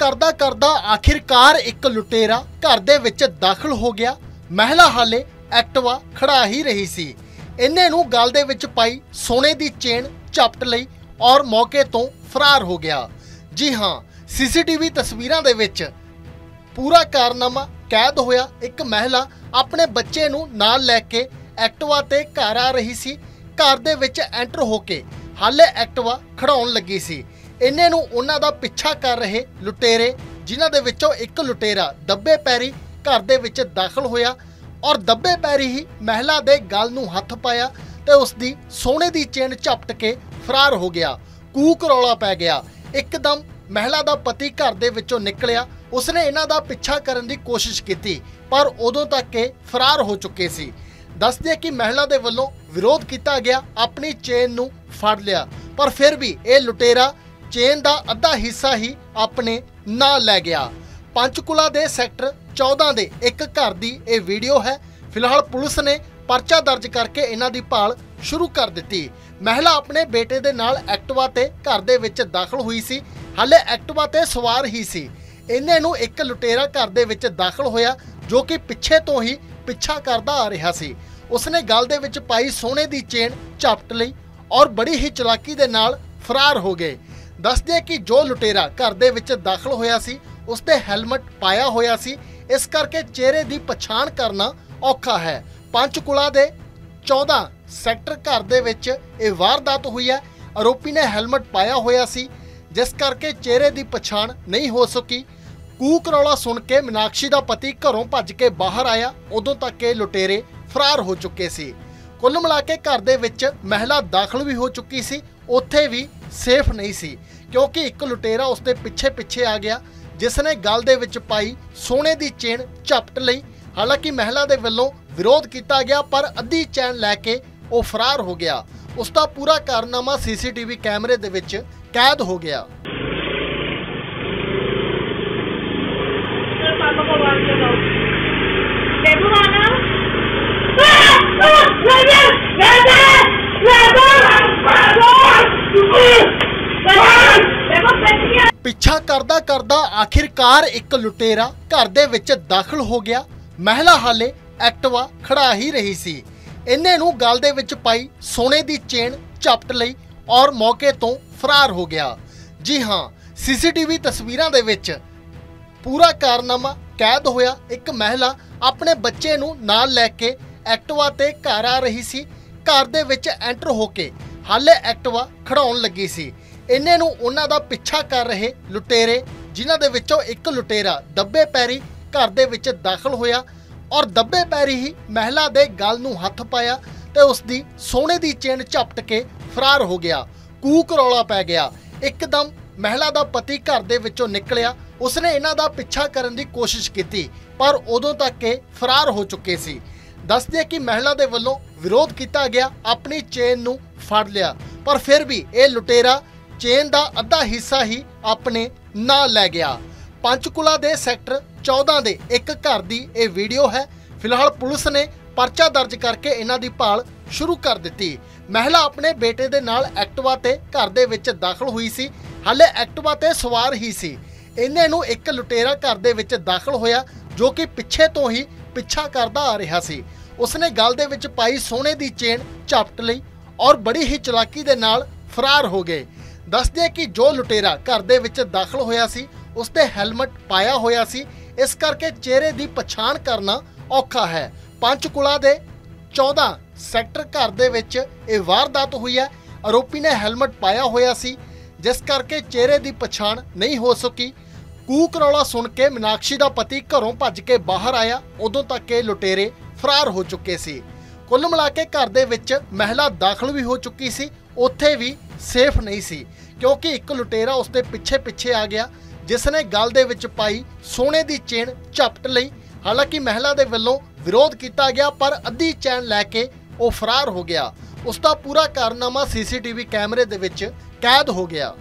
ਕਰਦਾ ਕਰਦਾ ਆਖਿਰਕਾਰ ਇੱਕ ਲੁਟੇਰਾ ਘਰ ਦੇ ਵਿੱਚ ਦਾਖਲ ਹੋ ਗਿਆ। ਮਹਿਲਾ ਹਾਲੇ ਐਕਟਵਾ ਖੜਾ ਹੀ ਰਹੀ ਸੀ। ਇਹਨੇ ਨੂੰ ਗਲ ਦੇ ਵਿੱਚ ਪਾਈ ਸੋਨੇ ਦੀ ਚੇਨ ਝਪਟ ਲਈ ਔਰ ਮੌਕੇ ਤੋਂ ਫਰਾਰ ਹੋ ਗਿਆ। ਜੀ ਹਾਂ, ਸੀਸੀਟੀਵੀ ਤਸਵੀਰਾਂ ਦੇ ਵਿੱਚ ਪੂਰਾ ਕਾਰਨਾਮਾ ਕੈਦ ਹੋਇਆ। ਇੱਕ ਮਹਿਲਾ ਆਪਣੇ ਬੱਚੇ ਨੂੰ ਨਾਲ ਲੈ ਕੇ ਐਕਟਵਾ ਤੇ ਘਰ ਆ ਰਹੀ ਸੀ। ਘਰ ਦੇ ਵਿੱਚ ਐਂਟਰ ਹੋ ਕੇ ਹਾਲੇ ਐਕਟਵਾ ਖੜਾਉਣ ਲੱਗੀ ਸੀ। ਇੰਨੇ ਨੂੰ ਉਹਨਾਂ ਦਾ ਪਿੱਛਾ ਕਰ ਰਹੇ ਲੁਟੇਰੇ, ਜਿਨ੍ਹਾਂ ਦੇ ਵਿੱਚੋਂ ਇੱਕ ਲੁਟੇਰਾ ਦੱਬੇ ਪੈਰੀ ਘਰ ਦੇ ਵਿੱਚ ਦਾਖਲ ਹੋਇਆ ਔਰ ਦੱਬੇ ਪੈਰੀ ਹੀ ਮਹਿਲਾ ਦੇ ਗਲ ਨੂੰ ਹੱਥ ਪਾਇਆ ਤੇ ਉਸ ਦੀ ਸੋਨੇ ਦੀ ਚੇਨ ਝਪਟ ਕੇ ਫਰਾਰ ਹੋ ਗਿਆ, ਕੂਕ ਰੌਲਾ ਪੈ ਗਿਆ। ਇੱਕਦਮ ਮਹਿਲਾ ਦਾ ਪਤੀ ਘਰ ਦੇ ਵਿੱਚੋਂ ਨਿਕਲਿਆ। ਉਸਨੇ ਇਹਨਾਂ ਦਾ ਪਿੱਛਾ ਕਰਨ ਦੀ ਕੋਸ਼ਿਸ਼ ਕੀਤੀ, ਪਰ ਉਦੋਂ ਤੱਕ ਇਹ ਫਰਾਰ ਹੋ ਚੁੱਕੇ ਸੀ। ਦੱਸਦੇ ਕਿ ਮਹਿਲਾ ਦੇ ਵੱਲੋਂ ਵਿਰੋਧ ਕੀਤਾ ਗਿਆ, ਆਪਣੀ ਚੇਨ ਨੂੰ ਫੜ ਲਿਆ, ਪਰ ਫਿਰ ਵੀ ਇਹ ਲੁਟੇਰਾ ਚੇਨ ਦਾ ਅੱਧਾ ਹਿੱਸਾ ਹੀ ਆਪਣੇ ਨਾਲ ਲੈ ਗਿਆ। ਪੰਚਕੁਲਾ ਦੇ ਸੈਕਟਰ 14 ਦੇ ਇੱਕ ਘਰ ਦੀ ਇਹ ਵੀਡੀਓ ਹੈ। ਫਿਲਹਾਲ ਪੁਲਿਸ ਨੇ ਪਰਚਾ ਦਰਜ ਕਰਕੇ ਇਹਨਾਂ ਦੀ ਭਾਲ ਸ਼ੁਰੂ ਕਰ ਦਿੱਤੀ। ਮਹਿਲਾ ਆਪਣੇ ਬੇਟੇ ਦੇ ਨਾਲ ਐਕਟਿਵਾ ਤੇ ਘਰ ਦੇ ਵਿੱਚ ਦਾਖਲ ਹੋਈ ਸੀ। ਹਾਲੇ ਐਕਟਿਵਾ ਤੇ ਸਵਾਰ ਹੀ ਸੀ। ਇਹਨੇ ਨੂੰ ਇੱਕ ਲੁਟੇਰਾ ਘਰ ਦੇ ਵਿੱਚ ਦਾਖਲ ਹੋਇਆ, ਜੋ ਕਿ ਪਿੱਛੇ ਤੋਂ ਹੀ ਪਿੱਛਾ ਕਰਦਾ ਆ ਰਿਹਾ ਸੀ। ਉਸਨੇ ਗਲ ਦੇ ਵਿੱਚ ਪਾਈ ਸੋਨੇ ਦੀ ਚੇਨ ਝਪਟ ਲਈ ਔਰ ਬੜੀ ਹੀ ਚਲਾਕੀ ਦੇ ਨਾਲ ਫਰਾਰ ਹੋ ਗਏ। ਦੱਸਦੇ ਕਿ ਜੋ ਲੁਟੇਰਾ ਘਰ ਦੇ ਵਿੱਚ ਦਾਖਲ ਹੋਇਆ ਸੀ ਉਸ ਤੇ ਹੈਲਮਟ ਪਾਇਆ ਹੋਇਆ ਸੀ। ਇਸ ਕਰਕੇ ਚਿਹਰੇ ਦੀ ਪਛਾਣ ਕਰਨਾ ਔਖਾ ਹੈ। ਪੰਚਕੁਲਾ ਦੇ 14 ਸੈਕਟਰ ਘਰ ਦੇ ਵਿੱਚ ਇਹ ਵਾਰਦਾਤ ਹੋਈ ਹੈ। ਆਰੋਪੀ ਨੇ ਹੈਲਮਟ ਪਾਇਆ ਹੋਇਆ ਸੀ, ਜਿਸ ਕਰਕੇ ਚਿਹਰੇ ਦੀ ਪਛਾਣ ਨਹੀਂ ਹੋ ਸਕੀ। ਕੂਕ ਰੌਲਾ ਸੁਣ ਕੇ ਮੀਨਾਕਸ਼ੀ ਦਾ ਪਤੀ ਘਰੋਂ ਭੱਜ ਕੇ ਬਾਹਰ ਆਇਆ। ਉਦੋਂ ਤੱਕ ਇਹ ਲੁਟੇਰੇ ਫਰਾਰ ਹੋ ਚੁੱਕੇ ਸੀ। ਕੁੱਲ ਮਿਲਾ ਕੇ ਘਰ ਦੇ ਵਿੱਚ ਮਹਿਲਾ ਦਾਖਲ ਵੀ ਹੋ ਚੁੱਕੀ ਸੀ ਉੱਥੇ ਵੀ ਸੇਫ ਨਹੀਂ ਸੀ ਕਿਉਂਕਿ ਇੱਕ ਲੁਟੇਰਾ ਉਸ ਦੇ ਪਿੱਛੇ ਪਿੱਛੇ ਆ ਗਿਆ ਜਿਸ ਨੇ ਗਲ ਦੇ ਵਿੱਚ ਪਾਈ ਸੋਨੇ ਦੀ ਚੇਨ ਝਪਟ ਲਈ ਹਾਲਾਂਕਿ ਮਹਿਲਾ ਦੇ ਵੱਲੋਂ ਵਿਰੋਧ ਕੀਤਾ ਗਿਆ ਪਰ ਅੱਧੀ ਚੈਨ ਲੈ ਕੇ ਉਹ ਫਰਾਰ ਹੋ ਗਿਆ ਉਸ ਦਾ ਪੂਰਾ ਕਾਰਨਾਮਾ ਸੀਸੀਟੀਵੀ ਕੈਮਰੇ ਦੇ ਵਿੱਚ ਕੈਦ ਹੋ ਗਿਆ तेरे पापा ਪਿੱਛਾ ਕਰਦਾ ਕਰਦਾ ਆਖਿਰਕਾਰ ਇੱਕ ਲੁਟੇਰਾ ਘਰ ਦੇ ਵਿੱਚ ਦਾਖਲ ਹੋ ਗਿਆ। ਮਹਿਲਾ ਹਾਲੇ ਐਕਟਿਵਾ ਖੜਾ ਹੀ ਰਹੀ ਸੀ। ਇਹਨੇ ਨੂੰ ਗਲ ਦੇ ਵਿੱਚ ਪਾਈ ਸੋਨੇ ਦੀ ਚੇਨ ਝਪਟ ਲਈ ਔਰ ਮੌਕੇ ਤੋਂ ਫਰਾਰ ਹੋ ਗਿਆ। ਜੀ ਹਾਂ, ਸੀਸੀਟੀਵੀ ਤਸਵੀਰਾਂ ਦੇ ਵਿੱਚ ਪੂਰਾ ਕਾਰਨਾਮਾ ਕੈਦ ਹੋਇਆ। ਇੱਕ ਮਹਿਲਾ ਆਪਣੇ ਬੱਚੇ ਨੂੰ ਨਾਲ ਲੈ ਕੇ ਐਕਟਿਵਾ ਤੇ ਘਰ ਆ ਰਹੀ ਸੀ। ਘਰ ਦੇ ਵਿੱਚ ਐਂਟਰ ਹੋ ਕੇ ਹਾਲੇ ਐਕਟਿਵਾ ਖੜਾਉਣ ਲੱਗੀ ਸੀ। ਇੰਨੇ ਨੂੰ ਉਹਨਾਂ ਦਾ ਪਿੱਛਾ ਕਰ ਰਹੇ ਲੁਟੇਰੇ, ਜਿਨ੍ਹਾਂ ਦੇ ਵਿੱਚੋਂ ਇੱਕ ਲੁਟੇਰਾ ਦੱਬੇ ਪੈਰੀ ਘਰ ਦੇ ਵਿੱਚ ਦਾਖਲ ਹੋਇਆ ਔਰ ਦੱਬੇ ਪੈਰੀ ਹੀ ਮਹਿਲਾ ਦੇ ਗਲ ਨੂੰ ਹੱਥ ਪਾਇਆ ਤੇ ਉਸ ਦੀ ਸੋਨੇ ਦੀ ਚੇਨ ਝਪਟ ਕੇ ਫਰਾਰ ਹੋ ਗਿਆ। ਕੂਕ ਰੌਲਾ ਪੈ ਗਿਆ। ਇੱਕਦਮ ਮਹਿਲਾ ਦਾ ਪਤੀ ਘਰ ਦੇ ਵਿੱਚੋਂ ਨਿਕਲਿਆ। ਉਸਨੇ ਇਹਨਾਂ ਦਾ ਪਿੱਛਾ ਕਰਨ ਦੀ ਕੋਸ਼ਿਸ਼ ਕੀਤੀ, ਪਰ ਉਦੋਂ ਤੱਕ ਇਹ ਫਰਾਰ ਹੋ ਚੁੱਕੇ ਸੀ। ਦੱਸਦੇ ਕਿ ਮਹਿਲਾ ਦੇ ਵੱਲੋਂ ਵਿਰੋਧ ਕੀਤਾ ਗਿਆ, ਆਪਣੀ ਚੇਨ ਨੂੰ ਫੜ ਲਿਆ। ਪਰ ਫਿਰ ਵੀ ਇਹ ਲੁਟੇਰਾ ਚੇਨ ਦਾ ਅੱਧਾ ਹਿੱਸਾ ਹੀ ਆਪਣੇ ਨਾਲ ਲੈ ਗਿਆ। ਪੰਚਕੁਲਾ ਦੇ ਸੈਕਟਰ 14 ਦੇ ਇੱਕ ਘਰ ਦੀ ਇਹ ਵੀਡੀਓ ਹੈ। ਫਿਲਹਾਲ ਪੁਲਿਸ ਨੇ ਪਰਚਾ ਦਰਜ ਕਰਕੇ ਇਹਨਾਂ ਦੀ ਭਾਲ ਸ਼ੁਰੂ ਕਰ ਦਿੱਤੀ। ਮਹਿਲਾ ਆਪਣੇ ਬੇਟੇ ਦੇ ਨਾਲ ਐਕਟਿਵਾ ਤੇ ਘਰ ਦੇ ਵਿੱਚ ਦਾਖਲ ਹੋਈ ਸੀ। ਹਾਲੇ ਐਕਟਿਵਾ ਤੇ ਸਵਾਰ ਹੀ ਸੀ। ਇਹਨੇ ਨੂੰ ਇੱਕ ਲੁਟੇਰਾ ਘਰ ਦੇ ਵਿੱਚ ਦਾਖਲ ਹੋਇਆ, ਜੋ ਕਿ ਪਿੱਛੇ ਤੋਂ ਹੀ ਪਿੱਛਾ ਕਰਦਾ ਆ ਰਿਹਾ ਸੀ। ਉਸਨੇ ਗਲ ਦੇ ਵਿੱਚ ਪਾਈ ਸੋਨੇ ਦੀ ਚੇਨ ਝਪਟ ਲਈ ਔਰ ਬੜੀ ਹੀ ਚਲਾਕੀ ਦੇ ਨਾਲ ਫਰਾਰ ਹੋ ਗਏ। ਦੱਸਦੇ ਕਿ ਜੋ ਲੁਟੇਰਾ ਘਰ ਦੇ ਵਿੱਚ ਦਾਖਲ ਹੋਇਆ ਸੀ ਉਸ ਹੈਲਮਟ ਪਾਇਆ ਹੋਇਆ ਸੀ। ਇਸ ਕਰਕੇ ਚਿਹਰੇ ਦੀ ਪਛਾਣ ਕਰਨਾ ਔਖਾ ਹੈ। ਪੰਚਕੁਲਾ ਦੇ 14 ਸੈਕਟਰ ਘਰ ਦੇ ਵਿੱਚ ਇਹ ਵਾਰਦਾਤ ਹੋਈ ਹੈ। ਆਰੋਪੀ ਨੇ ਹੈਲਮਟ ਪਾਇਆ ਹੋਇਆ ਸੀ, ਜਿਸ ਕਰਕੇ ਚਿਹਰੇ ਦੀ ਪਛਾਣ ਨਹੀਂ ਹੋ ਸਕੀ। ਕੂਕ ਰੌਲਾ ਸੁਣ ਕੇ ਮੀਨਾਕਸ਼ੀ ਦਾ ਪਤੀ ਘਰੋਂ ਭੱਜ ਕੇ ਬਾਹਰ ਆਇਆ। ਉਦੋਂ ਤੱਕ ਇਹ ਲੁਟੇਰੇ ਫਰਾਰ ਹੋ ਚੁੱਕੇ ਸੀ। ਕੁੱਲ ਮਿਲਾ ਕੇ ਘਰ ਦੇ ਵਿੱਚ ਮਹਿਲਾ ਦਾਖਲ ਵੀ ਹੋ ਚੁੱਕੀ ਸੀ। ਉੱਥੇ ਵੀ ਸੇਫ ਨਹੀਂ ਸੀ, ਕਿਉਂਕਿ ਇੱਕ ਲੁਟੇਰਾ ਉਸਦੇ ਪਿੱਛੇ ਪਿੱਛੇ ਆ ਗਿਆ ਜਿਸ ਨੇ ਗਲ ਦੇ ਵਿੱਚ ਪਾਈ ਸੋਨੇ ਦੀ ਚੇਨ ਝਪਟ ਲਈ। ਹਾਲਾਂਕਿ ਮਹਿਲਾ ਦੇ ਵੱਲੋਂ ਵਿਰੋਧ ਕੀਤਾ ਗਿਆ, ਪਰ ਅੱਧੀ ਚੈਨ ਲੈ ਕੇ ਉਹ ਫਰਾਰ ਹੋ ਗਿਆ। ਉਸ ਦਾ ਪੂਰਾ ਕਾਰਨਾਮਾ ਸੀਸੀਟੀਵੀ ਕੈਮਰੇ ਦੇ ਵਿੱਚ ਕੈਦ ਹੋ ਗਿਆ।